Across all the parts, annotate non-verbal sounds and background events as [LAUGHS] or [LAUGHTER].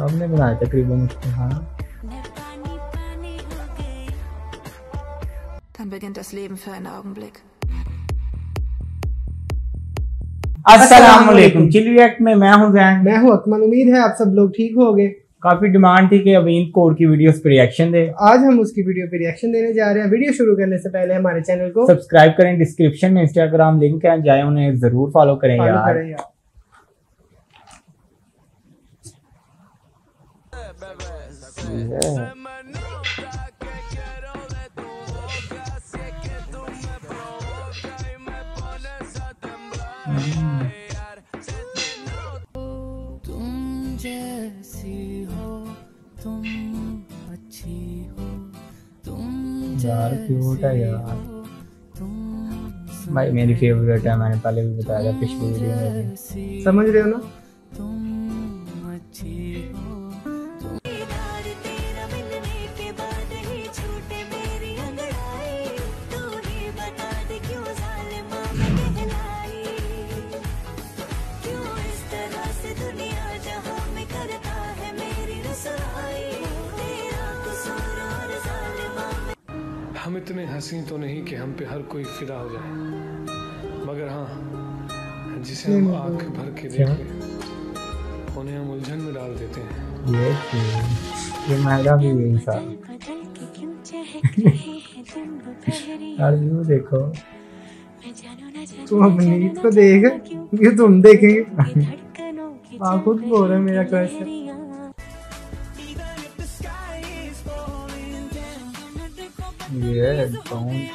सबने बनाया तकरीबन उसको हाँ। Dann beginnt das Leben für einen Augenblick. अस्सलाम वालेकुम चिल में मैं हूँ जैन मैं हूँ अकमल उम्मीद है आप सब लोग ठीक हो गए काफ़ी डिमांड थी कि अवीन कोर की वीडियोस पे रिएक्शन दे। आज हम उसकी वीडियो पे रिएक्शन देने जा रहे हैं। वीडियो शुरू करने से पहले हमारे चैनल को सब्सक्राइब करें डिस्क्रिप्शन में इंस्टाग्राम लिंक है। जाए उन्हें ज़रूर फॉलो करें यार। करें यार। तुम यार क्यूट है यार? भाई, मेरी फेवरेट है, मैंने पहले भी बताया था पिछली वीडियो में। समझ रहे हो ना? तुम अच्छी हो इतने हँसी तो नहीं कि हम पे हर कोई फिदा हो जाए। मगर हाँ जिसे हम आँख भर के देख लें उन्हें हम उलझन में डाल देते हैं। ये? ये मेरा भी हैं दोपहरी यार व्यू देखो। तुम अपनी को देख ये तुम देखेंगे। आप खुद बोल रहे हैं मेरा क्रश है ये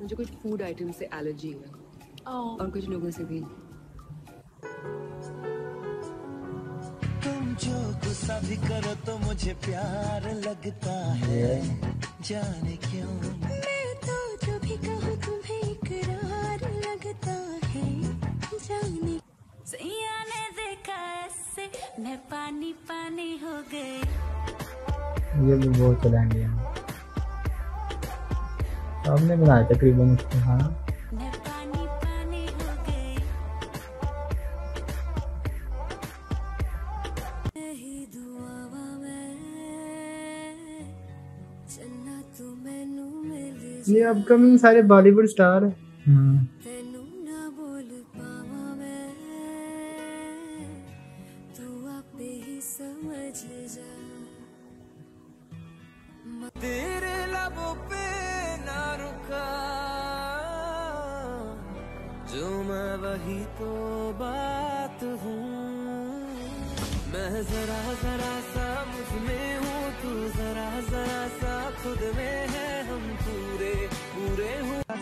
मुझे कुछ फ़ूड आइटम से एलर्जी है। और कुछ लोगों से भी। जो गुस्सा भी करो तो मुझे प्यार लगता है। जाने क्यों? मैं तो जो भी कहूँ तुम्हें इकरार लगता है। जाने। सैया ने देखा ऐसे मैं पानी पानी हो गई। ये भी बहुत चलेंगे यहाँ सबने बनाया तकरीबन उसको हाँ। ये अपकमिंग सारे बॉलीवुड स्टार हैं। हम्म, ना बोल पावा मैं तू आपे ही समझ जा तेरे लबों पे ना रुका जो मैं वही तो बात हूँ। मैं जरा जरा सा मुझमें हूँ तू जरा जरा सा खुद में हूँ।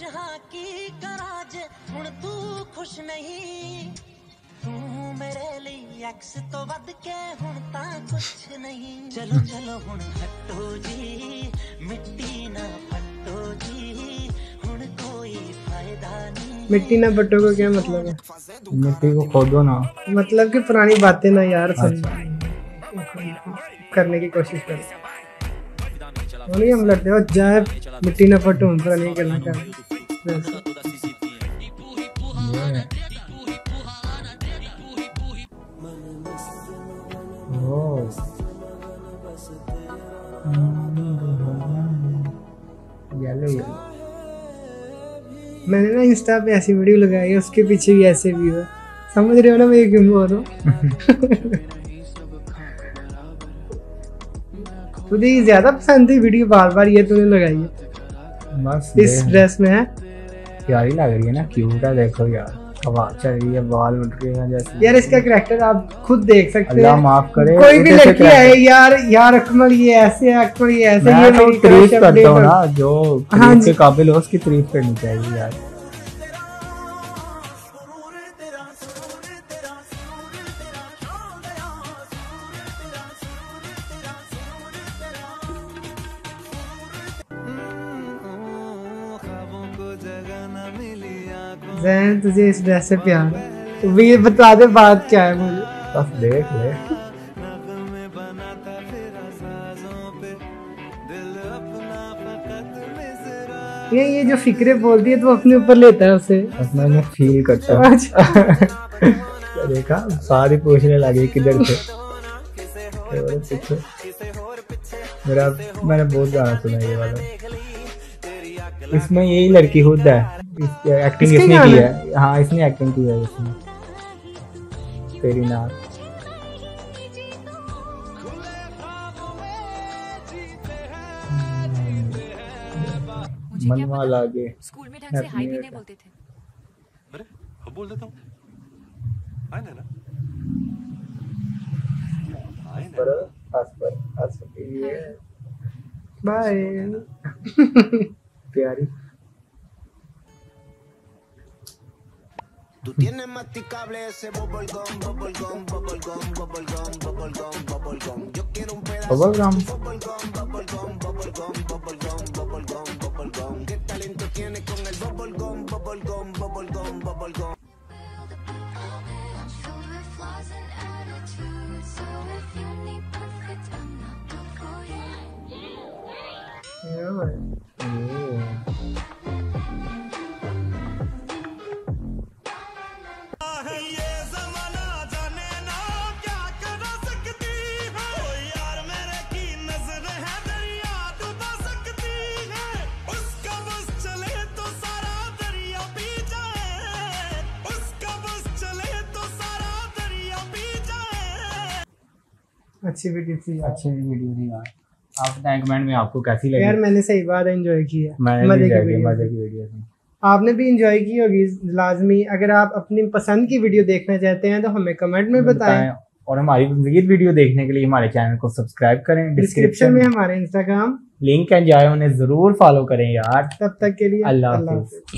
खुश हाँ की कराज हुन तू खुश नहीं। तू मेरे लिए एक्स तो वध के हुन ता कुछ नहीं। चलो चलो हुन हटो जी मिट्टी ना फटो जी हुन कोई फ़ायदा नहीं। मिट्टी ना पट्टो का क्या मतलब है? मिट्टी को खोदो ना। मतलब कि पुरानी बातें ना यार समझ। करने की कोशिश करो। नहीं हम लड़ते हो। जाए मिट्टी ना पट्टो हम पुरानी करना चाहते ये ओ येलो येलो मैंने ना इंस्टा पे ऐसी वीडियो लगाई है उसके पीछे भी ऐसे व्यू है। समझ रहे हो ना मैं ये क्यों बोल रहा हूँ? [LAUGHS] तुझे ये ज़्यादा पसंद थी वीडियो बार बार ये तूने लगाई है। बस इस ड्रेस में है? प्यारी लग रही है ना क्यूट है देखो यार हवा चल रही है बाल उठ रही है जैसे। यार इसका करेक्टर आप खुद देख सकते अल्लाह हैं। माफ़ करे कोई भी लड़की है यार यार अकमल ये ऐसे है अकमल ये ऐसे ये तो तारीफ़ करता हूँ ना जो हाँ के काबिल हो उसकी तारीफ़ करनी चाहिए यार। जैन तुझे इस ड्रेस से प्यार है तो ये बता दे बात क्या है मुझे? बस देख ले। ये ये जो फिक्रे बोलती है तो अपने ऊपर लेता है उसे। बस मैंने फील करता हूँ। तो देखा? सारी पूछने लगे किधर थे। मेरा मैंने बहुत गाना सुना ये वाला। इसमें यही लड़की खुद है। इस एक्टिंग इसने की है। हाँ इसने एक्टिंग की है इसमें। तेरी नाक। मनवा लागे स्कूल में ढंग से हाई भी नहीं बोलते थे। अरे अब बोल देता हूँ। आए ना आए ना पर हंस पर हंस ये बाय diario. Tú tienes masticable ese bubblegum, bubblegum, bubblegum, bubblegum, bubblegum, bubblegum. Yo quiero un pedazo bubblegum. de bubblegum, bubblegum, bubblegum, bubblegum, bubblegum, bubblegum. ¿Qué talento tienes con el bubblegum, bubblegum, bubblegum? अच्छी video थी अच्छी video थी यार। आप बताएँ comment में आपको कैसी लगी? यार मैंने सही बात एंजॉय की है। मैंने मज़े की वीडियो मज़े की वीडियो थी। आपने भी इंजॉय की होगी लाजमी। अगर आप अपनी पसंद की वीडियो देखना चाहते हैं तो हमें कमेंट में बताएँ। और हमारी मजीद वीडियो देखने के लिए हमारे चैनल को सब्सक्राइब करें। डिस्क्रिप्शन में हमारे इंस्टाग्राम लिंक है जाए उन्हें ज़रूर फॉलो करें यार। तब तक के लिए अल्लाह हाफिज।